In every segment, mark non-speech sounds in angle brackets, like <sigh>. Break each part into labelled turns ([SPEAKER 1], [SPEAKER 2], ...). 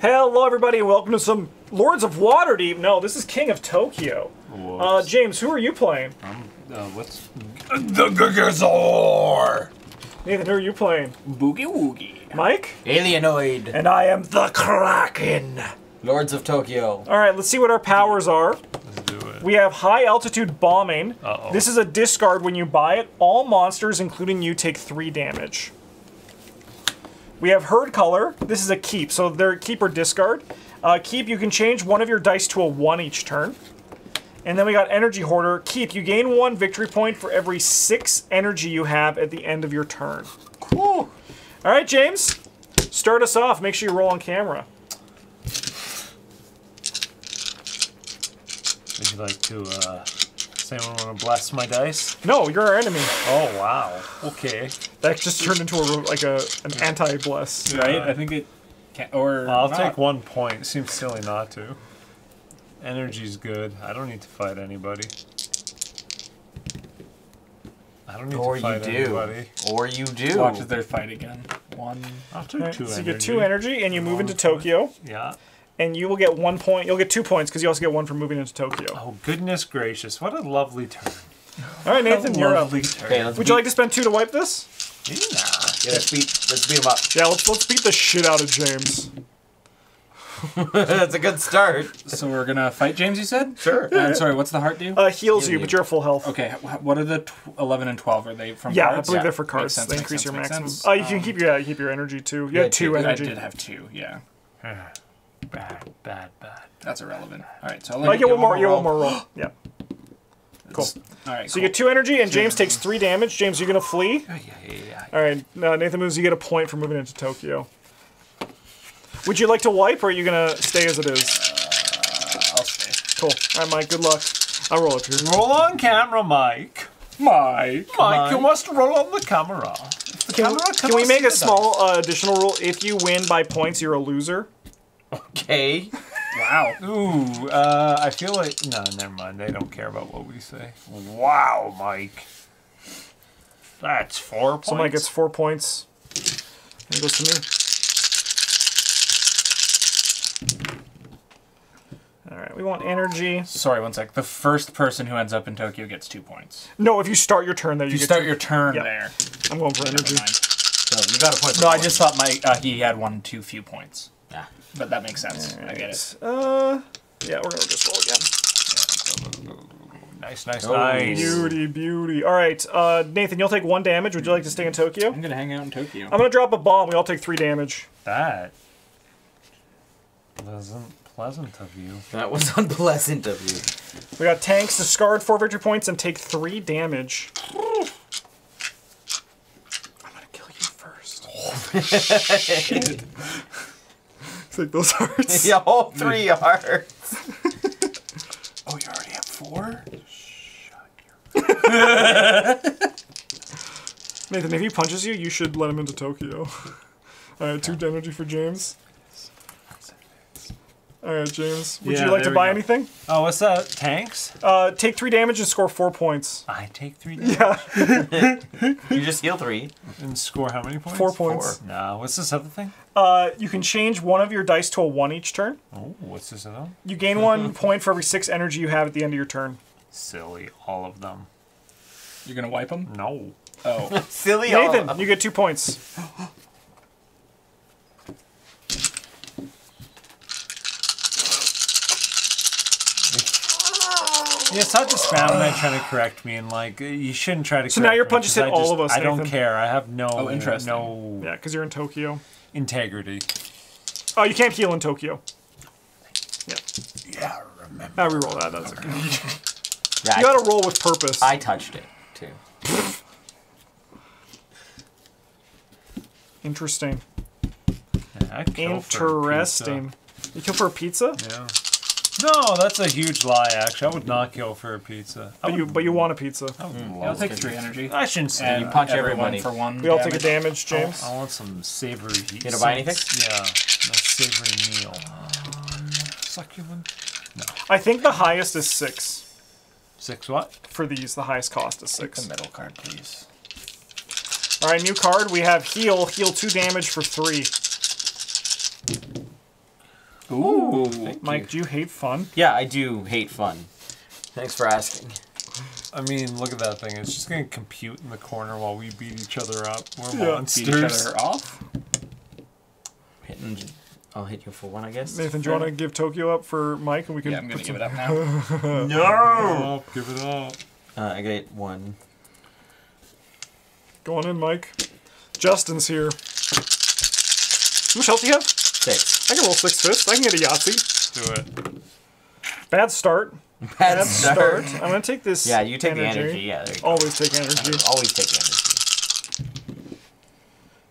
[SPEAKER 1] Hello, everybody, and welcome to some Lords of Waterdeep. No, this is King of Tokyo. Uh, James, who are you playing?
[SPEAKER 2] uh, what's
[SPEAKER 3] The Gigazaur!
[SPEAKER 1] Nathan, who are you playing?
[SPEAKER 4] Boogie Woogie.
[SPEAKER 1] Mike?
[SPEAKER 3] Alienoid.
[SPEAKER 1] And I am the Kraken.
[SPEAKER 3] Lords of Tokyo.
[SPEAKER 1] All right, let's see what our powers are.
[SPEAKER 2] let's do it?
[SPEAKER 1] We have high altitude bombing.
[SPEAKER 2] Uh-oh.
[SPEAKER 1] This is a discard when you buy it. All monsters, including you, take three damage. We have Herd Culler. This is a keep, so they're keep or discard. Uh, keep, you can change one of your dice to a one each turn. And then we got energy hoarder. Keep, you gain one victory point for every six energy you have at the end of your turn.
[SPEAKER 4] Cool.
[SPEAKER 1] All right, James, start us off. Make sure you roll on camera.
[SPEAKER 2] Would you like to, uh, does anyone want to bless my dice?
[SPEAKER 1] No, you're our enemy.
[SPEAKER 2] Oh, wow. Okay.
[SPEAKER 1] That just turned into a like a an anti-bless.
[SPEAKER 4] Right? I think it can or
[SPEAKER 2] I'll
[SPEAKER 4] not.
[SPEAKER 2] take one point. Seems silly not to. Energy's good. I don't need to fight anybody. I don't need
[SPEAKER 3] Or
[SPEAKER 2] to
[SPEAKER 3] you
[SPEAKER 2] fight
[SPEAKER 3] do.
[SPEAKER 2] anybody.
[SPEAKER 3] Or you do.
[SPEAKER 4] Watch as their fight again. One.
[SPEAKER 2] I'll take
[SPEAKER 1] Alright,
[SPEAKER 2] two
[SPEAKER 1] so you get two energy, and you move into
[SPEAKER 2] One point.
[SPEAKER 1] Tokyo,
[SPEAKER 2] Yeah.
[SPEAKER 1] And you will get one point. You'll get two points because you also get one for moving into Tokyo.
[SPEAKER 2] Oh, goodness gracious. What a lovely turn.
[SPEAKER 1] All right, Nathan, you're up.
[SPEAKER 2] lovely turn.
[SPEAKER 3] Okay,
[SPEAKER 1] Would
[SPEAKER 3] beat,
[SPEAKER 1] you like to spend two to wipe this?
[SPEAKER 2] Yeah.
[SPEAKER 3] yeah, let's beat, let's beat him up.
[SPEAKER 1] Yeah, let's let's beat the shit out of James. <laughs>
[SPEAKER 3] That's a good start.
[SPEAKER 4] So we're gonna fight James. You said.
[SPEAKER 3] Sure.
[SPEAKER 4] Uh, sorry. What's the heart do?
[SPEAKER 1] Uh, heals
[SPEAKER 3] Heal
[SPEAKER 1] you,
[SPEAKER 3] you.
[SPEAKER 1] but you're full health.
[SPEAKER 4] okay. What are the tw- eleven and twelve? Are they from?
[SPEAKER 1] Yeah, I believe
[SPEAKER 3] Yeah.
[SPEAKER 1] they're for
[SPEAKER 4] Makes
[SPEAKER 1] cards.
[SPEAKER 4] sense,
[SPEAKER 1] they increase
[SPEAKER 4] sense,
[SPEAKER 1] your
[SPEAKER 4] makes
[SPEAKER 1] maximum.
[SPEAKER 4] sense.
[SPEAKER 1] Uh, you can
[SPEAKER 4] Um,
[SPEAKER 1] keep your yeah, keep your energy too. You
[SPEAKER 3] Yeah,
[SPEAKER 1] had two
[SPEAKER 3] two.
[SPEAKER 4] I did have two. Yeah. <sighs>
[SPEAKER 2] Bad, bad, bad.
[SPEAKER 4] That's irrelevant. All right. So I'll let
[SPEAKER 1] you get one more. You get one more roll. Yeah. Cool.
[SPEAKER 4] All right.
[SPEAKER 1] So you get two energy, and James takes three damage. James, you're gonna flee.
[SPEAKER 2] Yeah, yeah, yeah.
[SPEAKER 1] All right, uh, Nathan moves. You get a point for moving into Tokyo. Would you like to wipe, or are you gonna stay as it is?
[SPEAKER 4] I'll stay.
[SPEAKER 1] Cool. All right, Mike. Good luck. I'll roll up here.
[SPEAKER 2] Roll on camera, Mike.
[SPEAKER 4] Mike.
[SPEAKER 2] Mike, you must roll on the camera. The
[SPEAKER 1] Can,
[SPEAKER 2] camera
[SPEAKER 1] can we make a small uh, additional rule? If you win by points, you're a loser.
[SPEAKER 3] Okay.
[SPEAKER 4] Wow.
[SPEAKER 2] Ooh, uh, I feel like no, never mind. They don't care about what we say. Wow, Mike. That's four points.
[SPEAKER 1] So Mike gets four points. And it goes to me. All right, we want energy.
[SPEAKER 4] Sorry, one sec. The first person who ends up in Tokyo gets two points.
[SPEAKER 1] No, if you start your turn there, you,
[SPEAKER 4] You
[SPEAKER 1] get
[SPEAKER 4] start
[SPEAKER 1] two-
[SPEAKER 4] your turn
[SPEAKER 1] Yeah.
[SPEAKER 4] there.
[SPEAKER 1] I'm going for
[SPEAKER 4] Never
[SPEAKER 1] energy.
[SPEAKER 4] mind.
[SPEAKER 3] So you got a point. for
[SPEAKER 4] No, I just thought my uh, he had one too few points,
[SPEAKER 3] Yeah.
[SPEAKER 4] but that makes sense. I get it.
[SPEAKER 1] Uh, yeah, we're gonna just roll again.
[SPEAKER 2] nice, nice,
[SPEAKER 3] Oh.
[SPEAKER 2] nice.
[SPEAKER 1] Beauty, beauty. All right, uh, Nathan, you'll take one damage. Would you like to stay in Tokyo?
[SPEAKER 4] I'm gonna hang out in Tokyo.
[SPEAKER 1] I'm gonna drop a bomb. We all take three damage.
[SPEAKER 2] That wasn't pleasant of you.
[SPEAKER 3] That was <laughs> unpleasant of you.
[SPEAKER 1] We got tanks discard four victory points and take three damage. I'm gonna kill you first. <laughs> <laughs> Take those hearts. <laughs>
[SPEAKER 3] yeah, all three are. <laughs>
[SPEAKER 4] Oh, you already have four?
[SPEAKER 1] Nathan, if he punches you, you should let him into Tokyo. <laughs> All right, two energy for James. All right, James. Would
[SPEAKER 2] Yeah,
[SPEAKER 1] you like to buy
[SPEAKER 2] go.
[SPEAKER 1] anything?
[SPEAKER 2] Oh, what's that? Tanks?
[SPEAKER 1] Uh, take three damage and score four points.
[SPEAKER 2] I take three damage <laughs>
[SPEAKER 3] You just heal three.
[SPEAKER 2] and score how many points?
[SPEAKER 1] Four points.
[SPEAKER 2] No, what's this other thing?
[SPEAKER 1] Uh, you can change one of your dice to a one each turn.
[SPEAKER 2] Oh, what's this other? one?
[SPEAKER 1] You gain one <laughs> point for every six energy you have at the end of your turn.
[SPEAKER 2] Silly, all of them.
[SPEAKER 4] You're gonna wipe them?
[SPEAKER 2] No.
[SPEAKER 4] Oh, <laughs>
[SPEAKER 3] Silly. all-
[SPEAKER 1] Nathan, you get two points.
[SPEAKER 2] Yeah, it's not just Spamman trying to correct me and like uh, you shouldn't try to.
[SPEAKER 1] So now
[SPEAKER 2] correct
[SPEAKER 1] your
[SPEAKER 2] me,
[SPEAKER 1] punches
[SPEAKER 2] 'cause
[SPEAKER 1] hit
[SPEAKER 2] I
[SPEAKER 1] all of us,
[SPEAKER 2] I don't
[SPEAKER 1] Nathan.
[SPEAKER 2] care. I have no.
[SPEAKER 4] Oh, uh, interesting.
[SPEAKER 2] No
[SPEAKER 1] Yeah, because you're in Tokyo.
[SPEAKER 2] integrity.
[SPEAKER 1] Oh, you can't heal in Tokyo. Yeah,
[SPEAKER 2] Yeah, remember.
[SPEAKER 1] I reroll that. That's okay. <laughs>
[SPEAKER 3] Yeah,
[SPEAKER 1] You gotta roll with purpose.
[SPEAKER 3] I touched it too. <laughs>
[SPEAKER 1] Interesting.
[SPEAKER 2] Yeah, I'd kill for a
[SPEAKER 1] Interesting. You kill for a pizza?
[SPEAKER 2] pizza. Yeah. No, that's a huge lie. Actually, I would not kill for a pizza. I
[SPEAKER 1] But you, but you want a pizza.
[SPEAKER 2] I would mm,
[SPEAKER 4] yeah, I'll take three energy.
[SPEAKER 2] I shouldn't say
[SPEAKER 4] And
[SPEAKER 3] you
[SPEAKER 2] that.
[SPEAKER 3] punch
[SPEAKER 4] everyone
[SPEAKER 3] everybody.
[SPEAKER 4] for one.
[SPEAKER 1] We all take a
[SPEAKER 4] damage.
[SPEAKER 1] damage, James.
[SPEAKER 2] I want some savory. You
[SPEAKER 3] gonna buy anything?
[SPEAKER 2] Yeah, a savory meal. Succulent. No.
[SPEAKER 1] I think the highest is six.
[SPEAKER 2] Six what?
[SPEAKER 1] For these, the highest cost is
[SPEAKER 4] Take the
[SPEAKER 1] six.
[SPEAKER 4] middle card, please.
[SPEAKER 1] All right, new card. We have heal. Heal two damage for three.
[SPEAKER 4] Ooh.
[SPEAKER 1] Mike, do you hate fun?
[SPEAKER 3] Yeah, I do hate fun. Thanks for asking.
[SPEAKER 2] I mean, look at that thing. It's just gonna compute in the corner while we beat each other up. We're
[SPEAKER 1] Yeah.
[SPEAKER 4] Beat each other off.
[SPEAKER 3] Hitting, I'll hit you for one, I guess.
[SPEAKER 1] Nathan, do you want to give Tokyo up for Mike, and we can?
[SPEAKER 4] Yeah, I'm gonna give
[SPEAKER 1] some- <laughs>
[SPEAKER 4] it up now.
[SPEAKER 3] No.
[SPEAKER 2] Oh, give it up.
[SPEAKER 3] Uh, I get one.
[SPEAKER 1] Go on in, Mike. Justin's here. How much health do you have?
[SPEAKER 3] Six.
[SPEAKER 1] I can roll six fists. I can get a Yahtzee.
[SPEAKER 2] Do it.
[SPEAKER 1] Bad start. <laughs>
[SPEAKER 3] Bad
[SPEAKER 1] Bad
[SPEAKER 3] start.
[SPEAKER 1] start. I'm gonna take this.
[SPEAKER 3] Yeah, you take the energy. Yeah, there you go.
[SPEAKER 1] Always take energy.
[SPEAKER 3] Always take the energy.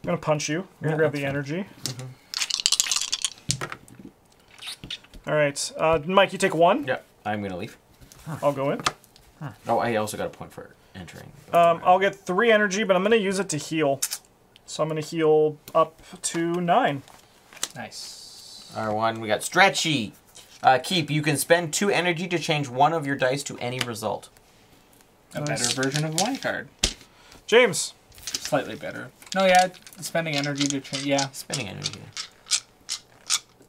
[SPEAKER 1] I'm gonna punch you. I'm gonna
[SPEAKER 3] Yeah,
[SPEAKER 1] grab
[SPEAKER 3] that's
[SPEAKER 1] the energy. All right, uh, Mike, you take one.
[SPEAKER 3] Yeah, I'm gonna leave.
[SPEAKER 1] I'll go in.
[SPEAKER 3] Oh, I also got a point for entering.
[SPEAKER 1] Um, I'll get three energy, but I'm gonna use it to heal. So I'm gonna heal up to nine.
[SPEAKER 4] Nice.
[SPEAKER 3] Our one, we got stretchy. Uh, keep. You can spend two energy to change one of your dice to any result.
[SPEAKER 4] A
[SPEAKER 1] Nice.
[SPEAKER 4] better version of the one card.
[SPEAKER 1] James,
[SPEAKER 4] Slightly better. No, yeah, spending energy to change. Yeah,
[SPEAKER 3] Spending energy.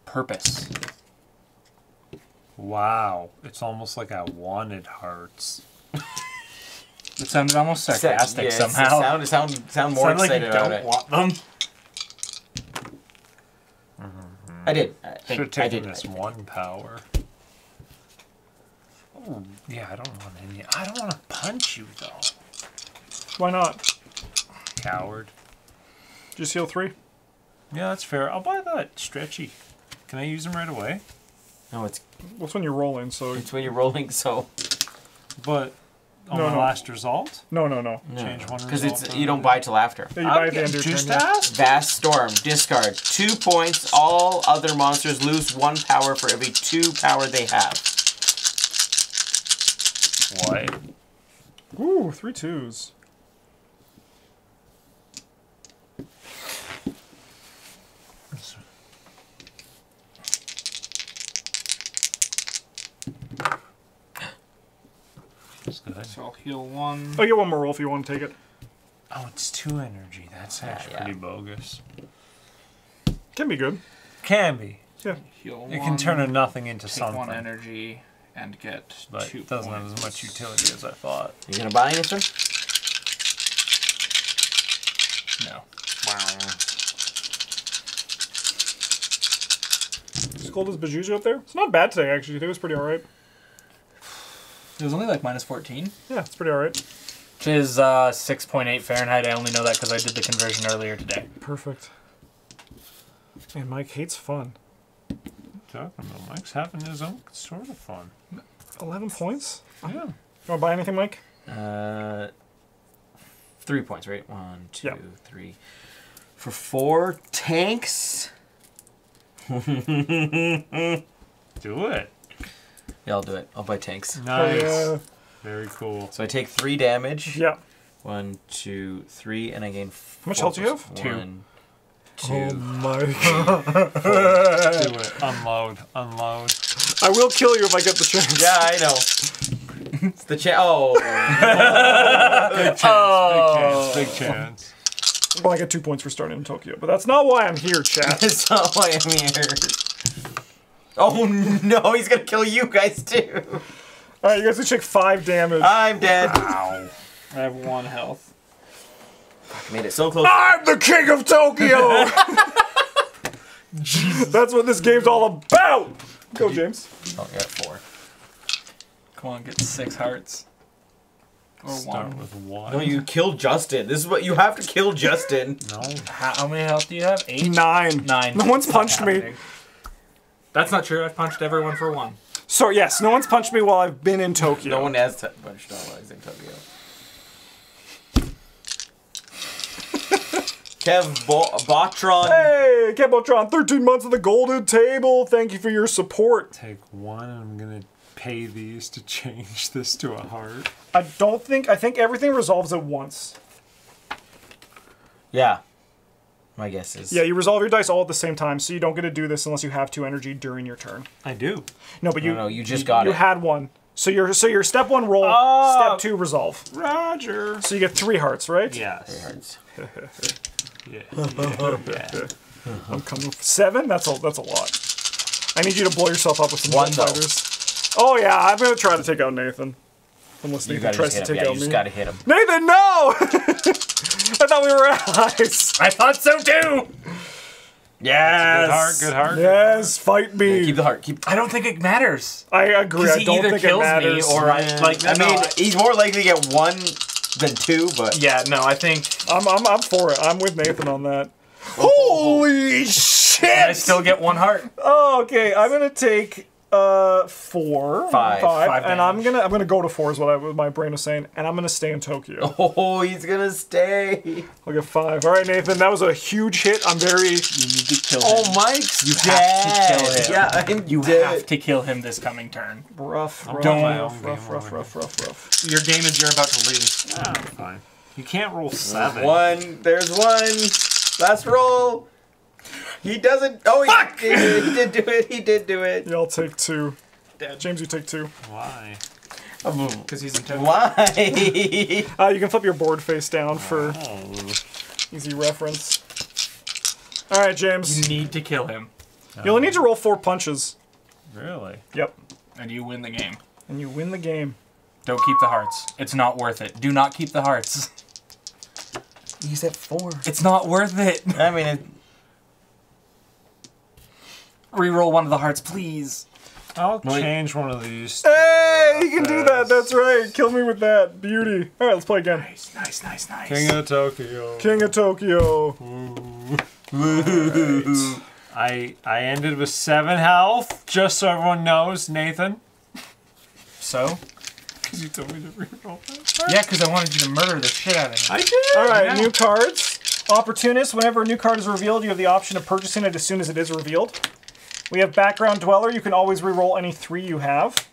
[SPEAKER 4] purpose.
[SPEAKER 2] Wow. It's almost like I wanted hearts.
[SPEAKER 4] It sounded almost sarcastic
[SPEAKER 3] Yeah, it's-
[SPEAKER 4] somehow.
[SPEAKER 3] Sound, sound, sound more
[SPEAKER 2] Sound like you
[SPEAKER 3] about
[SPEAKER 2] don't
[SPEAKER 3] it.
[SPEAKER 2] want them.
[SPEAKER 3] I did. I,
[SPEAKER 2] Should have taken
[SPEAKER 3] did.
[SPEAKER 2] this one power. Oh, yeah, I don't want any. I don't want to punch you though,
[SPEAKER 1] why not?
[SPEAKER 2] coward.
[SPEAKER 1] Just heal three.
[SPEAKER 2] Yeah, that's fair. I'll buy that stretchy. Can I use them right away?
[SPEAKER 3] No, it's
[SPEAKER 1] What's when you're rolling? So
[SPEAKER 3] it's when you're rolling. So
[SPEAKER 2] But on
[SPEAKER 1] No,
[SPEAKER 2] my
[SPEAKER 1] no.
[SPEAKER 2] last result,
[SPEAKER 1] no, no, no.
[SPEAKER 2] Change one
[SPEAKER 3] because it's you don't
[SPEAKER 2] the-
[SPEAKER 3] buy till after.
[SPEAKER 1] Yeah, you buy
[SPEAKER 2] I'll
[SPEAKER 1] at the end of your turn. yeah.
[SPEAKER 3] Vast storm. Discard two points. All other monsters lose one power for every two power they have.
[SPEAKER 2] What?
[SPEAKER 1] Ooh, three twos.
[SPEAKER 4] So I'll heal one.
[SPEAKER 1] Oh, I'll get one more roll if you want to take it.
[SPEAKER 2] Oh, it's two energy. That's actually
[SPEAKER 3] yeah.
[SPEAKER 2] pretty bogus.
[SPEAKER 1] Can be good.
[SPEAKER 2] Can be.
[SPEAKER 1] Yeah.
[SPEAKER 4] Heal
[SPEAKER 2] You
[SPEAKER 4] one.
[SPEAKER 2] can turn a nothing into
[SPEAKER 4] take
[SPEAKER 2] something,
[SPEAKER 4] one energy and get
[SPEAKER 2] but
[SPEAKER 4] two
[SPEAKER 2] it doesn't have as much utility as I thought.
[SPEAKER 3] You gonna buy anything?
[SPEAKER 4] No. Wow.
[SPEAKER 1] As cold as Bajuju up there? It's not bad today, actually. It was pretty alright.
[SPEAKER 4] It was only like minus 14.
[SPEAKER 1] Yeah, it's pretty alright.
[SPEAKER 4] Which is uh, 6.8 Fahrenheit. I only know that because I did the conversion earlier today.
[SPEAKER 1] Perfect. And Mike hates fun.
[SPEAKER 2] Talking about Mike's having his own sort of fun.
[SPEAKER 1] 11 points?
[SPEAKER 2] Yeah.
[SPEAKER 1] You want to buy anything, Mike?
[SPEAKER 3] Uh, three points, right? One, two,
[SPEAKER 1] Yeah.
[SPEAKER 3] three. For four tanks. <laughs>
[SPEAKER 2] Do it.
[SPEAKER 3] Yeah, I'll do it. I'll buy tanks.
[SPEAKER 2] Nice.
[SPEAKER 1] Oh,
[SPEAKER 2] Very cool.
[SPEAKER 3] So I take three damage.
[SPEAKER 1] yeah.
[SPEAKER 3] One, two, three, and I gain.
[SPEAKER 1] How much health do you have?
[SPEAKER 3] plus
[SPEAKER 2] Two.
[SPEAKER 3] One, two.
[SPEAKER 1] Oh, Mike.
[SPEAKER 2] Do it. Unload. Unload.
[SPEAKER 1] I will kill you if I get the chance.
[SPEAKER 3] Yeah, I know. it's the cha- Oh, <laughs>
[SPEAKER 2] Big chance. Big chance. Big chance.
[SPEAKER 1] Well, I get two points for starting in Tokyo, but that's not why I'm here, chat. <laughs>
[SPEAKER 3] that's not why I'm here. Oh <laughs> no, he's gonna kill you guys too.
[SPEAKER 1] Alright, you guys can take five damage.
[SPEAKER 3] I'm dead.
[SPEAKER 2] Ow.
[SPEAKER 4] I have one health.
[SPEAKER 3] Made it so close.
[SPEAKER 1] I'm the king of Tokyo! <laughs> <laughs> That's what this game's all about! Go, James.
[SPEAKER 3] Oh, yeah, four.
[SPEAKER 4] Come on, get six hearts. Or
[SPEAKER 2] Start
[SPEAKER 4] one.
[SPEAKER 2] with one.
[SPEAKER 3] No, you killed Justin. This is what you have to kill Justin.
[SPEAKER 2] No.
[SPEAKER 4] How, how many health do you have? Eight?
[SPEAKER 1] Nine.
[SPEAKER 4] Nine.
[SPEAKER 1] No one's punched me.
[SPEAKER 4] Happening. That's not true. I've punched everyone for one.
[SPEAKER 1] So, yes, no one's punched me while I've been in Tokyo.
[SPEAKER 3] No one has t- punched all legs in Tokyo. <laughs> Kev Bo- Botron.
[SPEAKER 1] Hey, Kev Botron, 13 months of the golden table. Thank you for your support.
[SPEAKER 2] Take one. I'm gonna pay these to change this to a heart.
[SPEAKER 1] I don't think, I think everything resolves at once.
[SPEAKER 3] Yeah. My guess is.
[SPEAKER 1] Yeah, you resolve your dice all at the same time, so you don't get to do this unless you have two energy during your turn.
[SPEAKER 2] I do.
[SPEAKER 1] No, but you
[SPEAKER 3] No, no, you just got
[SPEAKER 1] you
[SPEAKER 3] it.
[SPEAKER 1] had one. So your so your step one roll,
[SPEAKER 2] Oh.
[SPEAKER 1] step two resolve.
[SPEAKER 2] Roger.
[SPEAKER 1] So you get three hearts, right?
[SPEAKER 2] Yes.
[SPEAKER 3] Hurts. <laughs>
[SPEAKER 2] Yeah. yeah. <laughs>
[SPEAKER 1] I'm coming with seven. That's a that's a lot. I need you to blow yourself up with some
[SPEAKER 3] One,
[SPEAKER 1] jet
[SPEAKER 3] though.
[SPEAKER 1] fighters. Oh yeah, I'm gonna try to take out Nathan. Unless
[SPEAKER 3] You
[SPEAKER 1] Nathan
[SPEAKER 3] gotta
[SPEAKER 1] tries to
[SPEAKER 3] hit him.
[SPEAKER 1] take
[SPEAKER 3] Yeah,
[SPEAKER 1] out
[SPEAKER 3] you just gotta hit him.
[SPEAKER 1] Nathan, no! <laughs> I thought we were allies.
[SPEAKER 4] I thought so too.
[SPEAKER 3] Yes.
[SPEAKER 2] Good heart, good heart.
[SPEAKER 1] Yes, fight me.
[SPEAKER 3] Keep the heart. Keep.
[SPEAKER 4] I don't think it matters.
[SPEAKER 1] I agree. I
[SPEAKER 4] he
[SPEAKER 1] don't
[SPEAKER 4] either
[SPEAKER 1] think it
[SPEAKER 4] kills me or I like.
[SPEAKER 3] I
[SPEAKER 4] no,
[SPEAKER 3] mean,
[SPEAKER 4] I-
[SPEAKER 3] he's more likely to get one than two, but
[SPEAKER 4] yeah, no, I think
[SPEAKER 1] I'm, I'm, I'm for it. I'm with Nathan on that. Oh. Holy shit!
[SPEAKER 4] I still get one heart.
[SPEAKER 1] Oh, okay. I'm gonna take uh four,
[SPEAKER 3] Five.
[SPEAKER 1] five,
[SPEAKER 4] Five
[SPEAKER 1] and I'm gonna I'm gonna go to four is what, I, what my brain was saying, and I'm gonna stay in Tokyo. <laughs>
[SPEAKER 3] oh, he's gonna stay.
[SPEAKER 1] Look at five. All right, Nathan, that was a huge hit. I'm very.
[SPEAKER 4] You need to kill him.
[SPEAKER 3] Oh, Mike's
[SPEAKER 4] You
[SPEAKER 3] dead.
[SPEAKER 4] have to kill him.
[SPEAKER 3] Yeah, I'm
[SPEAKER 4] you
[SPEAKER 3] dead.
[SPEAKER 4] have to kill him this coming turn.
[SPEAKER 1] Rough, rough,
[SPEAKER 2] Don't-
[SPEAKER 1] rough,
[SPEAKER 2] my
[SPEAKER 1] rough, rough, rough, rough, rough.
[SPEAKER 4] Your game is you're about to lose.
[SPEAKER 2] Ah, fine. You can't roll seven.
[SPEAKER 3] One. There's one. Last roll. He doesn't. Oh, he did. He did do it. He did do it.
[SPEAKER 1] Yeah, I'll take two. James, you take two.
[SPEAKER 2] Why?
[SPEAKER 4] Because he's in Tokyo.
[SPEAKER 3] Why? <laughs>
[SPEAKER 1] Uh, you can flip your board face down for
[SPEAKER 2] Oh.
[SPEAKER 1] easy reference. All right, James.
[SPEAKER 4] You need to kill him,
[SPEAKER 1] You only need to roll four punches.
[SPEAKER 2] Really?
[SPEAKER 1] Yep.
[SPEAKER 4] and you win the game.
[SPEAKER 1] And you win the game.
[SPEAKER 4] Don't keep the hearts. It's not worth it. Do not keep the hearts.
[SPEAKER 3] He's at four.
[SPEAKER 4] It's not worth it.
[SPEAKER 3] I mean, it,
[SPEAKER 4] Reroll one of the hearts, please.
[SPEAKER 2] I'll
[SPEAKER 3] Wait.
[SPEAKER 2] change one of these.
[SPEAKER 1] Hey, you can do that. That's right. Kill me with that. Beauty. All right, let's play again.
[SPEAKER 4] Nice, nice, nice, nice.
[SPEAKER 2] King of Tokyo.
[SPEAKER 1] King of Tokyo. <laughs>
[SPEAKER 2] I I ended with seven health, just so everyone knows, Nathan.
[SPEAKER 4] So?
[SPEAKER 2] Because you told me to reroll that.
[SPEAKER 4] Yeah, because I wanted you to murder the shit out of me.
[SPEAKER 2] I did.
[SPEAKER 1] All right,
[SPEAKER 4] Yeah.
[SPEAKER 1] new cards. Opportunist. Whenever a new card is revealed, you have the option of purchasing it as soon as it is revealed. We have Background Dweller. You can always reroll any three you have.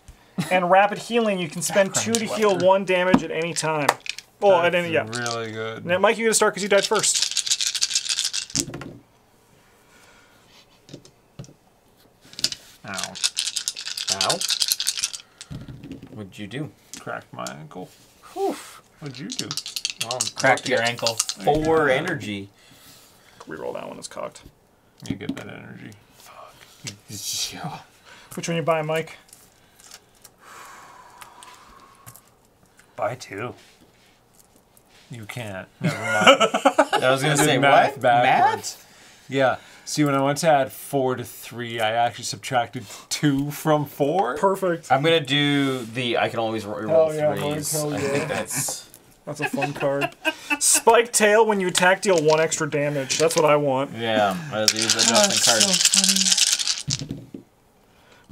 [SPEAKER 1] And Rapid Healing. You can spend two
[SPEAKER 4] Background
[SPEAKER 1] to heal one damage at any time. Well, at any yeah.
[SPEAKER 2] Really good.
[SPEAKER 1] Now, Mike, you get to start because you died first.
[SPEAKER 2] Ow.
[SPEAKER 3] ow. What'd you do?
[SPEAKER 2] Cracked my ankle.
[SPEAKER 1] Whew.
[SPEAKER 2] What'd you do?
[SPEAKER 3] Well,
[SPEAKER 4] Cracked your ankle.
[SPEAKER 3] Four energy.
[SPEAKER 1] Reroll that one. It's cocked.
[SPEAKER 2] You get that energy.
[SPEAKER 3] Yeah.
[SPEAKER 1] Which one you buy, Mike?
[SPEAKER 2] Buy two. You can't. <laughs> Never mind.
[SPEAKER 3] I was gonna say
[SPEAKER 2] math
[SPEAKER 3] what?
[SPEAKER 2] backwards.
[SPEAKER 3] Math?
[SPEAKER 2] yeah. See, when I went to add four to three, I actually subtracted two from four.
[SPEAKER 1] Perfect.
[SPEAKER 3] I'm gonna do the. I can always ro-
[SPEAKER 1] Hell
[SPEAKER 3] roll
[SPEAKER 1] yeah,
[SPEAKER 3] threes.
[SPEAKER 1] hell
[SPEAKER 3] I
[SPEAKER 1] yeah.
[SPEAKER 3] think that's. <laughs>
[SPEAKER 1] That's a fun card. Spike Tail. When you attack, deal one extra damage. That's what I want.
[SPEAKER 3] Yeah, I use adjustment card.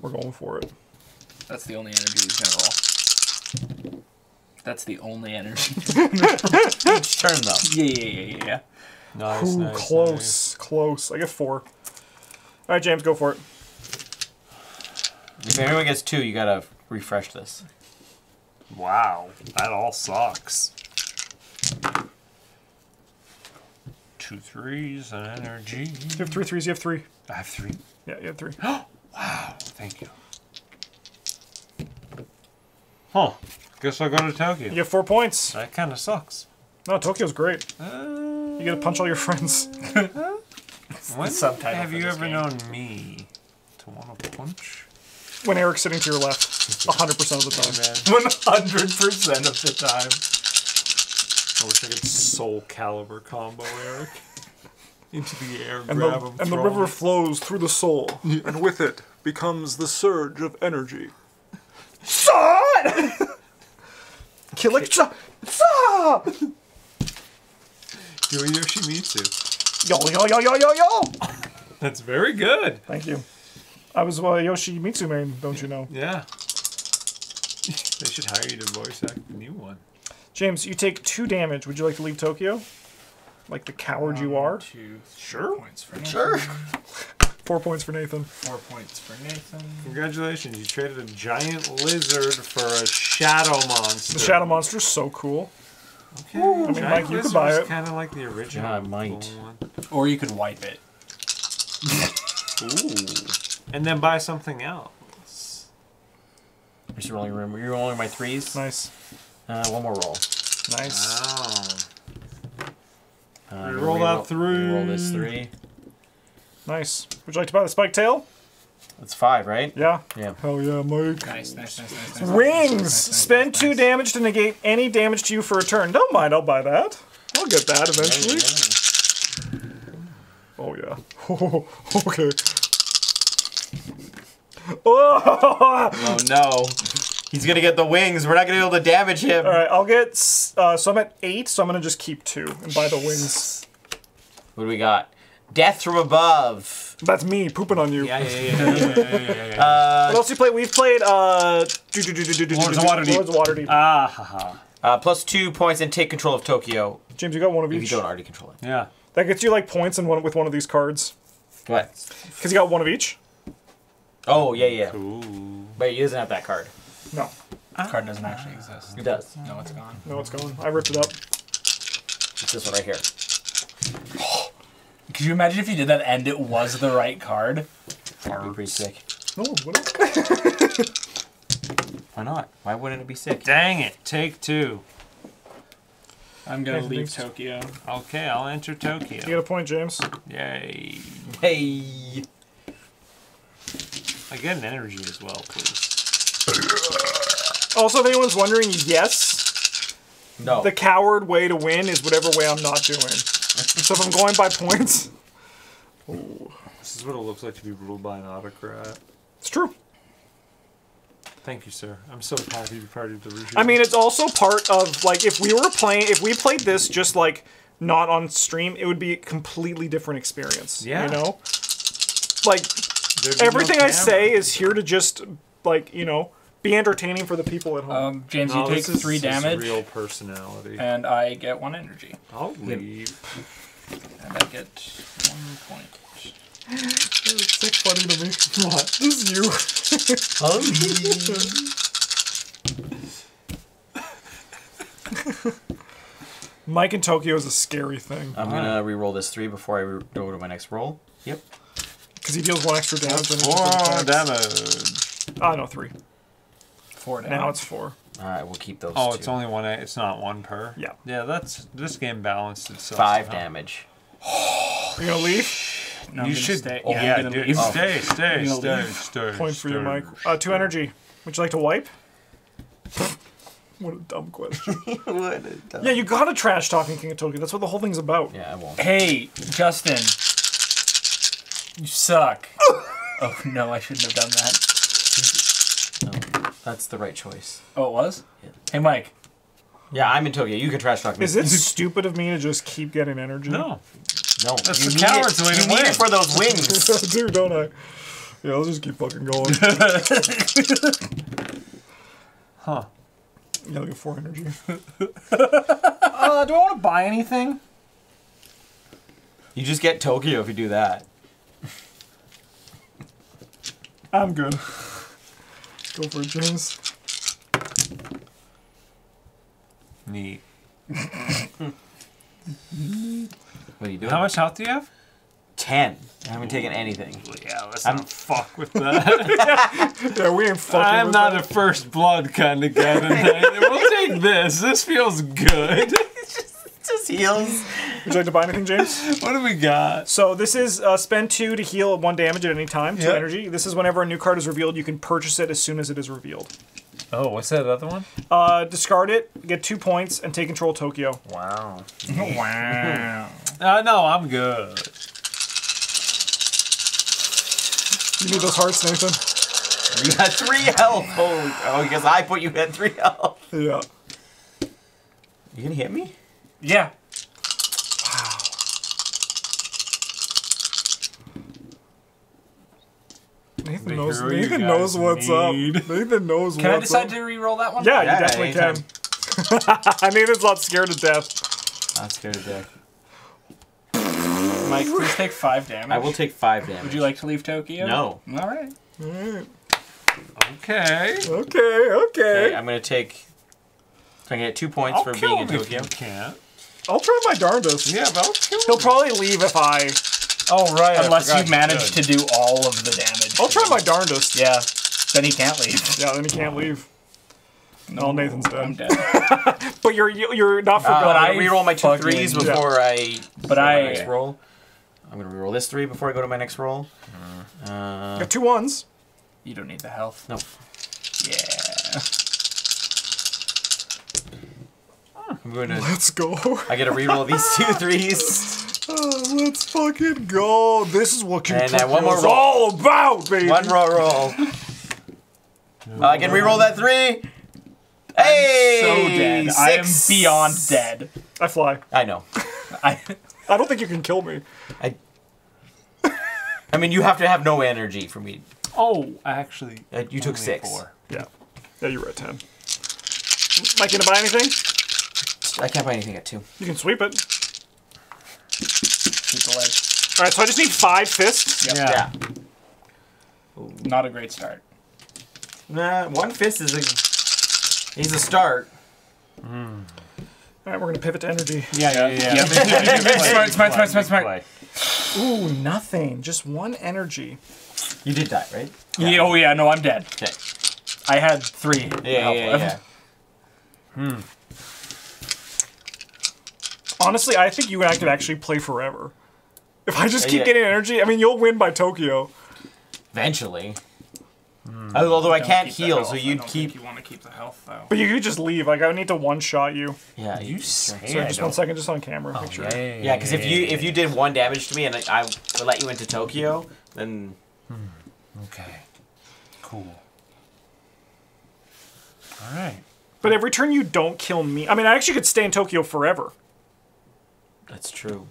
[SPEAKER 1] We're going for it.
[SPEAKER 4] That's the only energy he's gonna roll. That's the only energy. <laughs>
[SPEAKER 3] Each turn though.
[SPEAKER 4] yeah, yeah, yeah, yeah.
[SPEAKER 2] Nice,
[SPEAKER 1] Ooh,
[SPEAKER 2] nice,
[SPEAKER 1] close,
[SPEAKER 2] nice.
[SPEAKER 1] close. I get four. All right, James, go for it.
[SPEAKER 3] If anyone gets two, you gotta refresh this.
[SPEAKER 2] Wow, that all sucks. Two threes and energy.
[SPEAKER 1] You have three threes. You have three.
[SPEAKER 2] I have three.
[SPEAKER 1] Yeah, you have three. <gasps> <gasps>
[SPEAKER 2] Wow, thank you. Huh. Guess I'll go to Tokyo.
[SPEAKER 1] You get four points.
[SPEAKER 2] That kind of sucks.
[SPEAKER 1] No, Tokyo's great.
[SPEAKER 2] Uh,
[SPEAKER 1] You get to punch all your friends. <laughs>
[SPEAKER 2] when
[SPEAKER 4] subtitle
[SPEAKER 2] have you ever
[SPEAKER 4] game.
[SPEAKER 2] known me to want to punch?
[SPEAKER 1] When Eric's sitting to your left, <laughs> 100% of the time.
[SPEAKER 2] Man,
[SPEAKER 4] One hundred percent of the time.
[SPEAKER 2] I wish I could Soulcalibur combo Eric. <laughs> Into the air,
[SPEAKER 1] And
[SPEAKER 2] grab
[SPEAKER 1] the,
[SPEAKER 2] him,
[SPEAKER 1] and the river
[SPEAKER 2] him.
[SPEAKER 1] flows through the soul, and with it becomes the surge of energy. Son! <laughs> Kill it. Sa! Sa!
[SPEAKER 2] Do a Yoshimitsu.
[SPEAKER 1] Yo, yo, yo, yo, yo, yo!
[SPEAKER 2] That's very good.
[SPEAKER 1] Thank you. I was uh, Yoshimitsu main, don't you know?
[SPEAKER 2] Yeah. <laughs> They should hire you to voice act the new one.
[SPEAKER 1] James, you take two damage. Would you like to leave Tokyo? Like the coward you are?
[SPEAKER 4] Two,
[SPEAKER 2] Sure.
[SPEAKER 4] points for Nathan.
[SPEAKER 3] Sure. <laughs>
[SPEAKER 1] Four points for Nathan.
[SPEAKER 4] Four points for Nathan.
[SPEAKER 2] Congratulations, you traded a giant lizard for a shadow monster.
[SPEAKER 1] The Shadow Monster's so cool.
[SPEAKER 2] Okay.
[SPEAKER 1] I mean, Mike, you could buy it.
[SPEAKER 2] kind of like the original.
[SPEAKER 3] Yeah, I might.
[SPEAKER 2] one.
[SPEAKER 4] Or you could wipe it.
[SPEAKER 3] Ooh.
[SPEAKER 2] And then buy something else.
[SPEAKER 3] I'm just rolling. Remember, you're rolling my threes.
[SPEAKER 1] Nice.
[SPEAKER 3] Uh, one more roll.
[SPEAKER 1] Nice.
[SPEAKER 2] Oh.
[SPEAKER 3] Uh,
[SPEAKER 2] Reroll that
[SPEAKER 3] reroll- reroll this
[SPEAKER 2] three.
[SPEAKER 3] three.
[SPEAKER 1] Nice. Would you like to buy the Spike Tail?
[SPEAKER 3] That's five, right?
[SPEAKER 1] Yeah.
[SPEAKER 3] Yeah.
[SPEAKER 1] Hell yeah, Mike.
[SPEAKER 4] Nice, nice, nice, nice, nice.
[SPEAKER 1] Wings!
[SPEAKER 4] Nice, nice,
[SPEAKER 1] Spend
[SPEAKER 4] nice,
[SPEAKER 1] two
[SPEAKER 4] nice.
[SPEAKER 1] damage to negate any damage to you for a turn. Don't mind, I'll buy that. I'll get that eventually. Oh yeah. <laughs> okay. Oh!
[SPEAKER 3] Oh no. <laughs> He's gonna get the wings. We're not gonna be able to damage him.
[SPEAKER 1] All right, I'll get. Uh, so I'm at eight, so I'm gonna just keep two and buy the wings.
[SPEAKER 3] What do we got? Death from above.
[SPEAKER 1] That's me pooping on you.
[SPEAKER 2] Yeah, yeah, yeah, yeah, yeah, yeah, yeah, yeah. <laughs>
[SPEAKER 3] Uh,
[SPEAKER 1] What else we played? We've played uh, do, do, do,
[SPEAKER 2] Lords of Waterdeep.
[SPEAKER 1] Lords of Waterdeep.
[SPEAKER 2] Ah, haha.
[SPEAKER 3] uh, plus two points and take control of Tokyo
[SPEAKER 1] James, you got one of
[SPEAKER 3] if you don't already control it.
[SPEAKER 2] Yeah.
[SPEAKER 1] That gets you like points in one with one of these cards
[SPEAKER 3] What?
[SPEAKER 1] because you got one of each.
[SPEAKER 3] Oh yeah, yeah.
[SPEAKER 2] Ooh.
[SPEAKER 3] But he doesn't have that card.
[SPEAKER 1] No, ah.
[SPEAKER 4] This card doesn't actually exist.
[SPEAKER 3] It does.
[SPEAKER 4] No, it's gone.
[SPEAKER 1] no, it's gone. I ripped it up.
[SPEAKER 3] It's this one right here. <gasps>
[SPEAKER 4] Could you imagine if you did that and it was the right card?
[SPEAKER 3] That'd be pretty sick.
[SPEAKER 1] No, what? <laughs>
[SPEAKER 3] Why not? Why wouldn't it be sick?
[SPEAKER 2] Dang it. Take two.
[SPEAKER 4] I'm gonna leave
[SPEAKER 1] thanks.
[SPEAKER 4] Tokyo.
[SPEAKER 2] Okay, I'll enter Tokyo.
[SPEAKER 1] You
[SPEAKER 2] Tokyo.
[SPEAKER 1] get a point, James.
[SPEAKER 2] Yay.
[SPEAKER 3] Hey.
[SPEAKER 2] I get an energy as well, please.
[SPEAKER 1] Also, if anyone's wondering, yes,
[SPEAKER 3] No.
[SPEAKER 1] the coward way to win is whatever way I'm not doing. so if I'm going by points,
[SPEAKER 2] This is what it looks like to be ruled by an autocrat.
[SPEAKER 1] it's true.
[SPEAKER 2] Thank you, sir. I'm so happy to be part of the regime.
[SPEAKER 1] I mean, it's also part of like if we were playing, if we played this just like not on stream, it would be a completely different experience.
[SPEAKER 2] Yeah.
[SPEAKER 1] You know, like
[SPEAKER 2] There'd no
[SPEAKER 1] everything I say is here to just like you know be entertaining for the people at home.
[SPEAKER 4] Um, James,
[SPEAKER 2] No,
[SPEAKER 4] you take
[SPEAKER 2] this is
[SPEAKER 4] three
[SPEAKER 2] his
[SPEAKER 4] damage,
[SPEAKER 2] real personality.
[SPEAKER 4] and I get one energy,
[SPEAKER 2] I'll leave.
[SPEAKER 4] and I get one point.
[SPEAKER 1] it's so funny to me. What? This is you. <laughs> Mike in Tokyo is a scary thing
[SPEAKER 3] I'm gonna re-roll this three before I go to my next roll. Yep.
[SPEAKER 1] because he deals one extra damage. when
[SPEAKER 2] Four damage.
[SPEAKER 1] Ah, no, three.
[SPEAKER 4] Four damage.
[SPEAKER 1] Now it's four.
[SPEAKER 3] All right, we'll keep those.
[SPEAKER 2] Oh,
[SPEAKER 3] two.
[SPEAKER 2] it's only one. It's not one per.
[SPEAKER 1] Yeah.
[SPEAKER 2] Yeah, that's this game balanced itself.
[SPEAKER 3] five
[SPEAKER 2] somehow.
[SPEAKER 3] damage. <gasps>
[SPEAKER 1] You gonna leave?
[SPEAKER 4] No, I'm
[SPEAKER 2] You should.
[SPEAKER 4] Stay.
[SPEAKER 2] Oh,
[SPEAKER 4] yeah,
[SPEAKER 2] yeah,
[SPEAKER 4] I'm gonna
[SPEAKER 2] dude.
[SPEAKER 4] leave.
[SPEAKER 2] Stay, stay, stay, stay.
[SPEAKER 1] Point for you,
[SPEAKER 2] stay.
[SPEAKER 1] Mike. Uh, two energy. Would you like to wipe? what a dumb question. <laughs> what a dumb yeah, you gotta trash talking King of Tokyo. That's what the whole thing's about.
[SPEAKER 3] Yeah, I won't.
[SPEAKER 4] Hey, Justin. You suck. <laughs> oh no, I shouldn't have done that.
[SPEAKER 3] That's the right choice.
[SPEAKER 4] Oh, it was?
[SPEAKER 3] Yeah.
[SPEAKER 4] Hey, Mike.
[SPEAKER 3] Yeah, I'm in Tokyo. You can trash talk me.
[SPEAKER 1] Is it stupid of me to just keep getting energy?
[SPEAKER 2] No.
[SPEAKER 3] No,
[SPEAKER 2] That's
[SPEAKER 3] you
[SPEAKER 2] the
[SPEAKER 3] need
[SPEAKER 2] coward's
[SPEAKER 3] it.
[SPEAKER 2] way to
[SPEAKER 3] You need
[SPEAKER 2] win.
[SPEAKER 3] it for those wings. <laughs>
[SPEAKER 1] Dude, do, don't I? Yeah, let's just keep fucking going. <laughs>
[SPEAKER 2] Huh.
[SPEAKER 1] yeah, I'll get four energy. <laughs>
[SPEAKER 4] Uh, do I want to buy anything?
[SPEAKER 3] You just get Tokyo if you do that.
[SPEAKER 1] I'm good. Go for it, James.
[SPEAKER 2] Neat. <laughs>
[SPEAKER 3] What are you doing?
[SPEAKER 2] How much health do you have?
[SPEAKER 3] Ten. I haven't taken anything.
[SPEAKER 2] Yeah, let's
[SPEAKER 3] I'm-
[SPEAKER 2] not fuck with that. <laughs>
[SPEAKER 1] Yeah, we ain't fucking.
[SPEAKER 2] I'm
[SPEAKER 1] with
[SPEAKER 2] not
[SPEAKER 1] that.
[SPEAKER 2] a first blood kind of guy tonight. <laughs> we'll take this. This feels good.
[SPEAKER 3] It just heals.
[SPEAKER 1] Would you like to buy anything, James? <laughs>
[SPEAKER 2] What do we got?
[SPEAKER 1] So this is uh, spend two to heal one damage at any time. Two
[SPEAKER 2] Yep.
[SPEAKER 1] energy. This is whenever a new card is revealed. You can purchase it as soon as it is revealed.
[SPEAKER 2] Oh, what's that other one?
[SPEAKER 1] Uh, discard it, get two points, and take control of Tokyo.
[SPEAKER 3] Wow. <laughs>
[SPEAKER 4] wow.
[SPEAKER 2] Uh, no, I'm good.
[SPEAKER 1] You need those hearts, Nathan.
[SPEAKER 3] You got three health. Holy. Oh, because I put you at three health.
[SPEAKER 1] Yeah.
[SPEAKER 3] You gonna hit me?
[SPEAKER 4] Yeah.
[SPEAKER 1] Knows.
[SPEAKER 2] hero you
[SPEAKER 1] Nathan
[SPEAKER 2] guys
[SPEAKER 1] knows what's
[SPEAKER 2] need.
[SPEAKER 1] up. Nathan knows
[SPEAKER 4] Can I
[SPEAKER 1] what's
[SPEAKER 4] decide
[SPEAKER 1] up.
[SPEAKER 4] to re-roll that one?
[SPEAKER 1] Yeah,
[SPEAKER 3] Yeah,
[SPEAKER 1] you definitely
[SPEAKER 3] anytime.
[SPEAKER 1] can. <laughs> Nathan's not scared to death.
[SPEAKER 3] Not scared of death.
[SPEAKER 4] Mike, please take five damage.
[SPEAKER 3] I will take five damage.
[SPEAKER 4] Would you like to leave Tokyo?
[SPEAKER 3] No.
[SPEAKER 4] All right.
[SPEAKER 1] Alright.
[SPEAKER 2] Okay.
[SPEAKER 1] Okay, okay.
[SPEAKER 3] Okay, I'm gonna take. So I get two points
[SPEAKER 2] I'll
[SPEAKER 3] for
[SPEAKER 2] kill
[SPEAKER 3] being in
[SPEAKER 2] him if
[SPEAKER 3] Tokyo.
[SPEAKER 2] you can't.
[SPEAKER 1] I'll try my darndest.
[SPEAKER 2] Yeah, but I'll kill
[SPEAKER 1] He'll
[SPEAKER 2] him.
[SPEAKER 1] probably leave if I.
[SPEAKER 2] Oh, right.
[SPEAKER 4] Unless you manage to do all of the damage.
[SPEAKER 1] I'll try my darndest.
[SPEAKER 4] Yeah. Then he can't leave.
[SPEAKER 1] Yeah, then he can't leave. No, Nathan's
[SPEAKER 4] I'm
[SPEAKER 1] dead.
[SPEAKER 4] dead. <laughs>
[SPEAKER 1] But you're you're not
[SPEAKER 3] Uh,
[SPEAKER 1] forgotten.
[SPEAKER 3] I reroll my two threes
[SPEAKER 4] fucking-
[SPEAKER 3] threes
[SPEAKER 1] Yeah.
[SPEAKER 3] before I.
[SPEAKER 4] But
[SPEAKER 3] my
[SPEAKER 4] I-
[SPEAKER 3] next roll. I'm gonna reroll this three before I go to my next roll.
[SPEAKER 2] Mm-hmm.
[SPEAKER 3] Uh,
[SPEAKER 1] Got two ones.
[SPEAKER 4] You don't need the health.
[SPEAKER 3] no,
[SPEAKER 4] Yeah.
[SPEAKER 3] I'm going to.
[SPEAKER 1] Let's go.
[SPEAKER 3] I gotta reroll these two threes. <laughs>
[SPEAKER 1] Oh, let's fucking go. This is what
[SPEAKER 3] And then one more
[SPEAKER 1] Utopia is
[SPEAKER 3] roll.
[SPEAKER 1] all about, baby.
[SPEAKER 3] One roll roll. I can reroll that three. Hey,
[SPEAKER 4] So dead. I am beyond dead.
[SPEAKER 1] I fly.
[SPEAKER 3] I know. <laughs>
[SPEAKER 4] I
[SPEAKER 1] I don't think you can kill me.
[SPEAKER 3] I I mean, you have to have no energy for me.
[SPEAKER 2] Oh, actually.
[SPEAKER 3] Uh, you took six.
[SPEAKER 2] Four.
[SPEAKER 1] Yeah. Yeah, you were at 10. Mike, gonna buy anything?
[SPEAKER 3] I can't buy anything at two.
[SPEAKER 1] You can sweep it.
[SPEAKER 4] Keep the ledge.
[SPEAKER 1] All right, so I just need five fists.
[SPEAKER 4] Yep.
[SPEAKER 2] Yeah.
[SPEAKER 4] Not a great start.
[SPEAKER 3] Nah, one fist is a. He's a start.
[SPEAKER 1] All right, we're gonna pivot to energy.
[SPEAKER 2] Yeah, yeah, yeah.
[SPEAKER 4] Yep. <laughs> smart, smart, smart, smart, smart.
[SPEAKER 2] Play.
[SPEAKER 1] Ooh, nothing. Just one energy.
[SPEAKER 3] You did die, right?
[SPEAKER 4] Yeah, oh yeah, no, I'm dead.
[SPEAKER 3] Okay.
[SPEAKER 4] I had three.
[SPEAKER 3] Yeah,
[SPEAKER 4] health
[SPEAKER 3] yeah,
[SPEAKER 4] left.
[SPEAKER 3] yeah. <laughs> Hmm.
[SPEAKER 1] Honestly, I think you and I could actually play forever. If I just
[SPEAKER 3] uh,
[SPEAKER 1] keep
[SPEAKER 3] yeah.
[SPEAKER 1] getting energy, I mean, you'll win by Tokyo.
[SPEAKER 3] Eventually. Hmm. Although I can't heal, so you'd
[SPEAKER 4] don't
[SPEAKER 3] keep.
[SPEAKER 4] think you want to keep the health though.
[SPEAKER 1] But you could just leave. Like, I need to one-shot you.
[SPEAKER 3] Yeah,
[SPEAKER 2] You
[SPEAKER 3] sure.
[SPEAKER 2] say
[SPEAKER 1] So
[SPEAKER 2] I
[SPEAKER 1] just
[SPEAKER 2] don't.
[SPEAKER 1] one second, just on camera. Oh, make sure.
[SPEAKER 2] Yeah, yeah,
[SPEAKER 3] Yeah, because if you if you did one damage to me and I, I would let you into Tokyo, then hmm,
[SPEAKER 2] Okay. Cool. All right.
[SPEAKER 1] But every turn you don't kill me. I mean, I actually could stay in Tokyo forever.
[SPEAKER 3] that's true.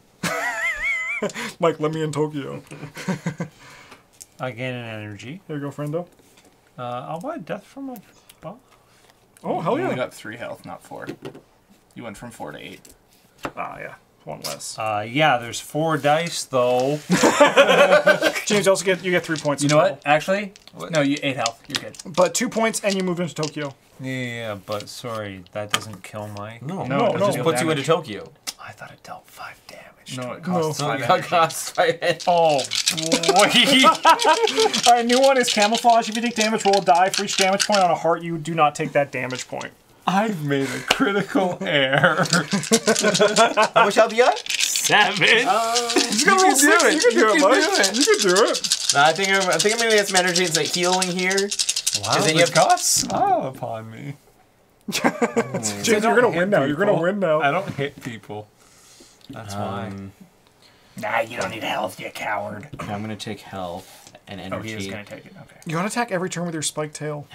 [SPEAKER 3] <laughs>
[SPEAKER 1] Mike, let me in Tokyo. <laughs>
[SPEAKER 2] I gain an energy.
[SPEAKER 1] There you go, friendo.
[SPEAKER 2] Uh, I'll buy death from my buff.
[SPEAKER 1] Oh, hell
[SPEAKER 4] You only
[SPEAKER 1] yeah.
[SPEAKER 4] got three health, not four. You went from four to eight.
[SPEAKER 1] Ah, yeah. One less.
[SPEAKER 2] Uh, yeah, there's four dice though. <laughs>
[SPEAKER 1] James, you also get you get three points.
[SPEAKER 4] You know
[SPEAKER 1] well.
[SPEAKER 4] what? Actually, no, you eight health. You're good.
[SPEAKER 1] But two points, and you moved into Tokyo.
[SPEAKER 2] yeah, yeah, but sorry, that doesn't kill my.
[SPEAKER 3] No,
[SPEAKER 4] No,
[SPEAKER 1] No,
[SPEAKER 3] it
[SPEAKER 1] no.
[SPEAKER 3] just puts you into Tokyo.
[SPEAKER 2] I thought it dealt five damage.
[SPEAKER 4] No, it costs
[SPEAKER 3] So
[SPEAKER 4] five
[SPEAKER 3] you
[SPEAKER 4] energy.
[SPEAKER 3] cost five energy.
[SPEAKER 2] Oh boy. <laughs>
[SPEAKER 1] All right, new one is camouflage. If you take damage, roll a die. For each damage point on a heart, you do not take that damage point.
[SPEAKER 2] I've made a critical <laughs> error.
[SPEAKER 3] How much health you got?
[SPEAKER 2] Seven.
[SPEAKER 1] Uh, you can
[SPEAKER 3] roll six.
[SPEAKER 1] You can do it,
[SPEAKER 3] You
[SPEAKER 1] Mike.
[SPEAKER 3] can do it.
[SPEAKER 1] You can do it.
[SPEAKER 3] No, I think I'm, I think I'm gonna get some energy into healing here.
[SPEAKER 2] Wow,
[SPEAKER 3] then
[SPEAKER 2] the
[SPEAKER 3] you have-
[SPEAKER 2] gods smile ah, upon me. <laughs>
[SPEAKER 1] James, you're gonna win
[SPEAKER 2] hit
[SPEAKER 1] now. You're gonna win now.
[SPEAKER 2] I don't hit people. That's why.
[SPEAKER 3] Um,
[SPEAKER 4] Nah, you don't need health, you coward. <clears throat>
[SPEAKER 3] I'm gonna take health and energy.
[SPEAKER 4] Oh, he is gonna take it. Okay.
[SPEAKER 1] You want to attack every turn with your spiked tail.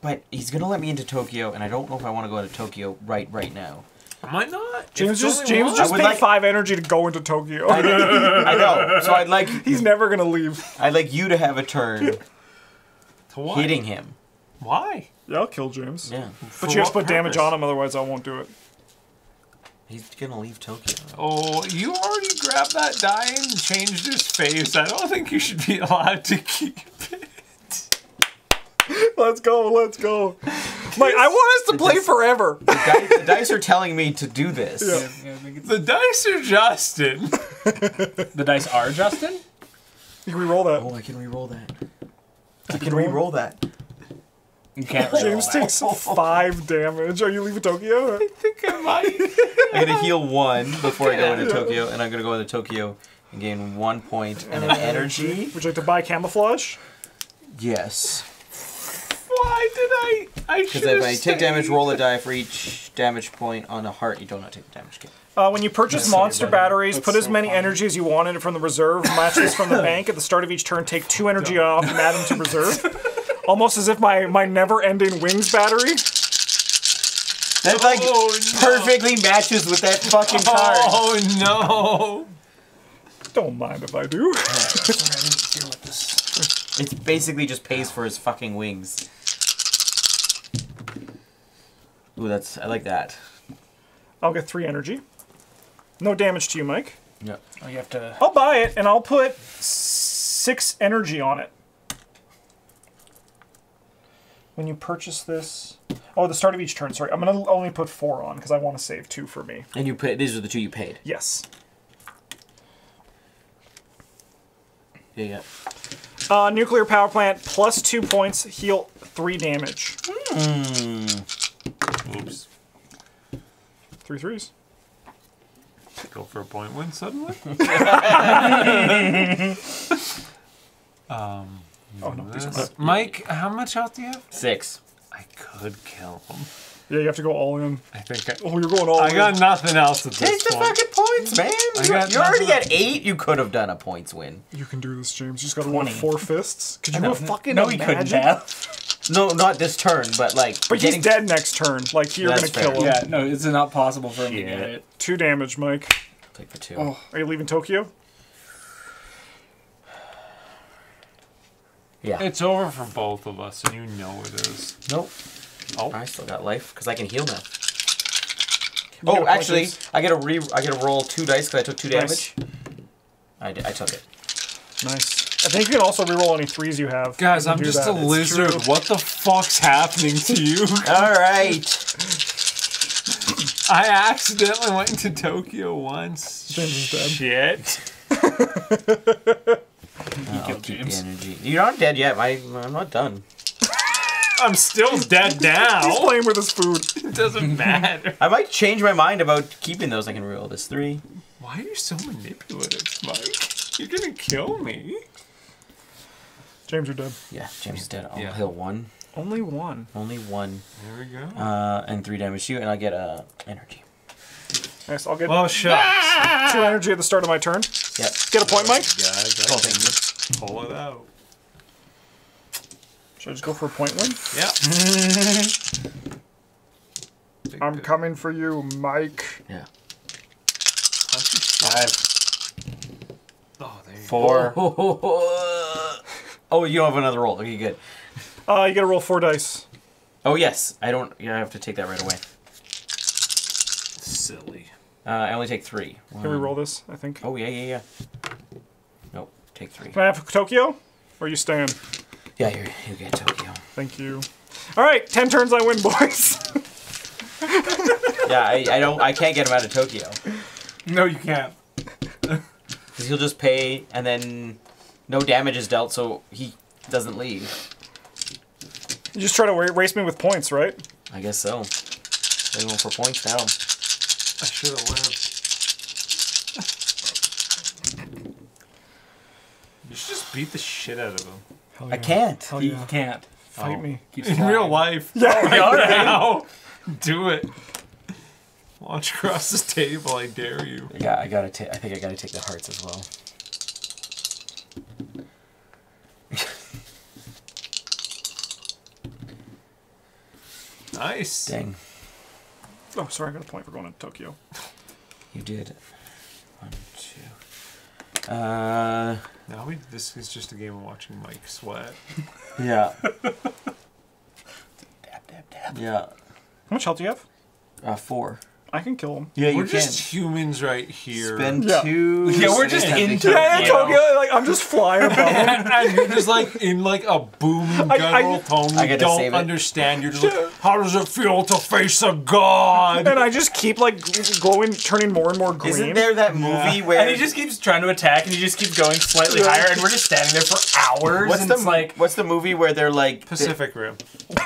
[SPEAKER 3] but he's gonna let me into Tokyo, and I don't know if I want to go into Tokyo right right now.
[SPEAKER 2] Am I might not.
[SPEAKER 1] James
[SPEAKER 2] It's
[SPEAKER 1] just James
[SPEAKER 2] one.
[SPEAKER 1] just
[SPEAKER 3] I
[SPEAKER 1] paid
[SPEAKER 3] like-
[SPEAKER 1] five energy to go into Tokyo.
[SPEAKER 3] I know. So I'd like <laughs>
[SPEAKER 1] He's never gonna leave.
[SPEAKER 3] I'd like you to have a turn
[SPEAKER 2] To what?
[SPEAKER 3] hitting him.
[SPEAKER 2] Why?
[SPEAKER 1] Yeah, I'll kill James.
[SPEAKER 3] Yeah.
[SPEAKER 1] But you have to put damage on him, otherwise I won't do it.
[SPEAKER 3] He's gonna leave Tokyo.
[SPEAKER 2] Oh, you already grabbed that die and changed his face. I don't think you should be allowed to keep it.
[SPEAKER 1] Let's go, let's go. Mike, I want us to play
[SPEAKER 3] dice-
[SPEAKER 1] forever.
[SPEAKER 3] The dice, the dice are telling me to do this.
[SPEAKER 1] Yeah.
[SPEAKER 2] The dice are Justin. <laughs>
[SPEAKER 4] The dice are Justin.
[SPEAKER 1] You can re-roll that.
[SPEAKER 3] Oh, I can re-roll that. I can re-roll that.
[SPEAKER 4] You can't. <laughs>
[SPEAKER 1] James takes five damage. Are you leaving Tokyo? <laughs>
[SPEAKER 2] I think I might.
[SPEAKER 3] I'm gonna heal one <laughs> before I go into Tokyo, and I'm gonna go into Tokyo and gain one point and an energy.
[SPEAKER 1] Would you like to buy camouflage?
[SPEAKER 3] Yes.
[SPEAKER 2] Why did I? I should
[SPEAKER 3] Because if I take damage, roll a die for each damage point on a heart. You do not take the damage. Okay.
[SPEAKER 1] Uh, when you purchase monster
[SPEAKER 4] buddy.
[SPEAKER 1] batteries,
[SPEAKER 4] That's
[SPEAKER 1] put as
[SPEAKER 4] so
[SPEAKER 1] many
[SPEAKER 4] funny.
[SPEAKER 1] energy as you want in it from the reserve. Match this from the bank. At the start of each turn, take two energy off and add them to reserve. Almost as if my, my never-ending wings battery.
[SPEAKER 3] That like
[SPEAKER 2] Oh, no.
[SPEAKER 3] perfectly matches with that fucking card.
[SPEAKER 2] Oh no!
[SPEAKER 1] Don't mind if I do.
[SPEAKER 4] Sorry, I didn't hear what this.
[SPEAKER 3] It basically just pays for his fucking wings. Ooh, that's I like that.
[SPEAKER 1] I'll get three energy. No damage to you, Mike.
[SPEAKER 3] Yeah.
[SPEAKER 4] Oh, you have to.
[SPEAKER 1] I'll buy it, and I'll put six energy on it. When you purchase this... Oh, the start of each turn, sorry. I'm going to only put four on, because I want to save two for me.
[SPEAKER 3] And you pay. These are the two you paid.
[SPEAKER 1] Yes.
[SPEAKER 3] Yeah, yeah.
[SPEAKER 1] Uh, nuclear power plant, plus two points, heal three damage.
[SPEAKER 3] Hmm.
[SPEAKER 2] Oops.
[SPEAKER 1] Three threes.
[SPEAKER 2] go for a point win suddenly. <laughs> um,
[SPEAKER 1] Oh no, these are
[SPEAKER 2] this-
[SPEAKER 1] not.
[SPEAKER 2] Mike, how much health do you have?
[SPEAKER 3] Six.
[SPEAKER 2] I could kill him.
[SPEAKER 1] Yeah, you have to go all in.
[SPEAKER 2] I think I,
[SPEAKER 1] Oh, you're going all in.
[SPEAKER 2] I
[SPEAKER 1] in.
[SPEAKER 2] got nothing else at this
[SPEAKER 3] Take the
[SPEAKER 2] point.
[SPEAKER 3] fucking points, man.
[SPEAKER 2] I
[SPEAKER 3] You-
[SPEAKER 2] got
[SPEAKER 3] You're already
[SPEAKER 2] nothing.
[SPEAKER 3] at eight. You could have done a points win.
[SPEAKER 1] You can do this, James. You just gotta roll
[SPEAKER 4] 20.
[SPEAKER 1] four fists. Could you have fucking
[SPEAKER 4] no, he couldn't have.
[SPEAKER 3] No, not this turn, but like.
[SPEAKER 1] But
[SPEAKER 3] getting-
[SPEAKER 1] he's dead next turn. Like you're
[SPEAKER 3] That's
[SPEAKER 1] gonna kill him.
[SPEAKER 4] Yeah, no, it's not possible for him to
[SPEAKER 2] Shit.
[SPEAKER 4] get it.
[SPEAKER 1] Two damage, Mike.
[SPEAKER 3] Take the two.
[SPEAKER 1] Oh, are you leaving Tokyo?
[SPEAKER 3] Yeah.
[SPEAKER 2] It's over for both of us, and you know it is.
[SPEAKER 3] Nope.
[SPEAKER 2] Oh,
[SPEAKER 3] I still got life because I can heal now.
[SPEAKER 1] You
[SPEAKER 3] Oh, actually, I get to re. I get to roll two dice because I took two
[SPEAKER 1] Nice.
[SPEAKER 3] damage. I, did, I took it.
[SPEAKER 1] Nice. I think you can also reroll any threes you have.
[SPEAKER 2] guys,
[SPEAKER 1] You
[SPEAKER 2] I'm just
[SPEAKER 1] that.
[SPEAKER 2] a
[SPEAKER 1] It's
[SPEAKER 2] lizard.
[SPEAKER 1] true.
[SPEAKER 2] What the fuck's happening to you? <laughs>
[SPEAKER 3] All right.
[SPEAKER 2] I accidentally went into Tokyo once.
[SPEAKER 1] James <laughs> is
[SPEAKER 2] Shit.
[SPEAKER 3] I'll
[SPEAKER 4] killed
[SPEAKER 3] keep
[SPEAKER 4] James.
[SPEAKER 3] the energy. You're not dead yet. I, I'm not done. <laughs>
[SPEAKER 2] I'm still dead now.
[SPEAKER 1] He's playing with his food. <laughs>
[SPEAKER 2] It doesn't <laughs> matter.
[SPEAKER 3] I might change my mind about keeping those. I can reroll this three.
[SPEAKER 2] Why are you so manipulative, Mike? You're gonna kill me.
[SPEAKER 1] James, you're dead.
[SPEAKER 3] Yeah, James is dead. I'll
[SPEAKER 2] Yeah.
[SPEAKER 3] heal one.
[SPEAKER 1] Only one.
[SPEAKER 3] Only one.
[SPEAKER 2] There we go.
[SPEAKER 3] Uh, and three damage to you, and I'll get uh, energy.
[SPEAKER 1] Nice. I'll get
[SPEAKER 2] well, shucks.
[SPEAKER 1] two energy at the start of my turn.
[SPEAKER 3] Yep.
[SPEAKER 1] Get a point, Mike.
[SPEAKER 2] Guys,
[SPEAKER 3] Oh,
[SPEAKER 2] I
[SPEAKER 3] thank
[SPEAKER 2] can pull it out.
[SPEAKER 1] Should I just go for a point win?
[SPEAKER 2] Yeah. <laughs>
[SPEAKER 1] I'm coming for you, Mike.
[SPEAKER 3] Yeah.
[SPEAKER 2] Five. Oh, there you
[SPEAKER 3] Four. <laughs> oh, you have another roll. Okay, good.
[SPEAKER 1] Uh, you gotta roll four dice.
[SPEAKER 3] Oh yes, I don't. Yeah, I have to take that right away.
[SPEAKER 2] Silly.
[SPEAKER 3] Uh, I only take three.
[SPEAKER 1] Can we roll this? I think.
[SPEAKER 3] Oh yeah, yeah, yeah. Nope, take three.
[SPEAKER 1] Can I have Tokyo? Or are you staying?
[SPEAKER 3] Yeah, you you get Tokyo.
[SPEAKER 1] Thank you. All right, ten turns, I win, <laughs> boys.
[SPEAKER 3] Yeah, I, I don't. I can't get him out of Tokyo
[SPEAKER 2] No, you can't. <laughs>
[SPEAKER 3] because he'll just pay, and then no damage is dealt, so he doesn't leave.
[SPEAKER 1] you just try to race me with points, right?
[SPEAKER 3] I guess so. They're going for points now.
[SPEAKER 2] I should have lived. You should just beat the shit out of him.
[SPEAKER 1] Hell
[SPEAKER 3] I can't.
[SPEAKER 1] Hell
[SPEAKER 4] He
[SPEAKER 1] yeah.
[SPEAKER 4] can't.
[SPEAKER 1] Fight
[SPEAKER 2] Oh.
[SPEAKER 1] me.
[SPEAKER 4] Keeps
[SPEAKER 2] In real life. <laughs>
[SPEAKER 1] Yeah.
[SPEAKER 2] Right now. <laughs> Do it. Launch across the table, I dare you.
[SPEAKER 3] Yeah, I gotta take. I think I gotta take the hearts as well.
[SPEAKER 2] Nice.
[SPEAKER 3] Dang,
[SPEAKER 1] Oh, sorry, I got a point for going to Tokyo.
[SPEAKER 3] you did. One, two. Uh,
[SPEAKER 2] Now we, this is just a game of watching Mike sweat. <laughs>
[SPEAKER 3] yeah, <laughs>
[SPEAKER 4] Dab, dab, dab.
[SPEAKER 3] yeah.
[SPEAKER 1] How much health do you have?
[SPEAKER 3] Uh, four.
[SPEAKER 1] I can kill him.
[SPEAKER 3] Yeah,
[SPEAKER 2] We're just humans right here.
[SPEAKER 3] spend
[SPEAKER 1] Yeah.
[SPEAKER 3] two.
[SPEAKER 4] Yeah, we're just
[SPEAKER 3] spend
[SPEAKER 4] in
[SPEAKER 3] two-
[SPEAKER 1] Yeah, yeah,
[SPEAKER 4] Tokyo.
[SPEAKER 1] Tokyo. Like I'm just flying above him. <laughs>
[SPEAKER 2] and, and you're just like in like a booming
[SPEAKER 1] I-
[SPEAKER 2] guttural tone.
[SPEAKER 3] I
[SPEAKER 2] You don't
[SPEAKER 3] save it.
[SPEAKER 2] understand. You're just like, how does it feel to face a god?
[SPEAKER 1] and I just keep like glowing, turning more and more green.
[SPEAKER 3] Isn't there that movie where?
[SPEAKER 4] And he just keeps trying to attack, and he just keeps going slightly
[SPEAKER 1] Yeah.
[SPEAKER 4] higher, and we're just standing there for hours.
[SPEAKER 3] What's
[SPEAKER 4] and
[SPEAKER 3] the
[SPEAKER 4] it's like
[SPEAKER 3] What's the movie where they're like?
[SPEAKER 2] Pacific Rim. <laughs>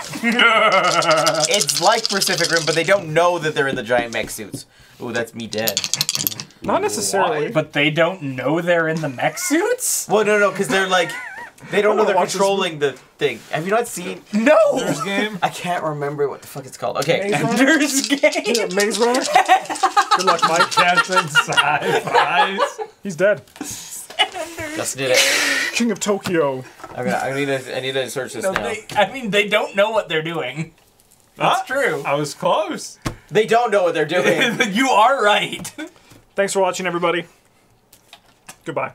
[SPEAKER 3] It's like Pacific Rim, but they don't know that they're in the giant mech suits. Ooh, that's me dead.
[SPEAKER 1] Not necessarily.
[SPEAKER 4] But they don't know they're in the mech suits.
[SPEAKER 3] Well, no, no, because they're like, they don't know
[SPEAKER 1] wanna
[SPEAKER 3] they're
[SPEAKER 1] watch this
[SPEAKER 3] controlling the thing. Have you not seen?
[SPEAKER 4] No.
[SPEAKER 2] There's game.
[SPEAKER 3] I can't remember what the fuck it's called. Okay,
[SPEAKER 1] Maze Runner?
[SPEAKER 4] Ender's <laughs> Game.
[SPEAKER 1] Yeah, Maze Runner. Good luck, Mike. <laughs>
[SPEAKER 2] Cats and sci-fis.
[SPEAKER 1] He's dead.
[SPEAKER 3] just did it.
[SPEAKER 1] King of Tokyo.
[SPEAKER 3] I'm gonna, I need to, I need to search this
[SPEAKER 4] No,
[SPEAKER 3] now.
[SPEAKER 4] they, I mean, they don't know what they're doing. That's
[SPEAKER 2] Huh?
[SPEAKER 4] true.
[SPEAKER 2] I was close.
[SPEAKER 3] They don't know what they're doing. <laughs>
[SPEAKER 4] you are right.
[SPEAKER 1] Thanks for watching, everybody. Goodbye.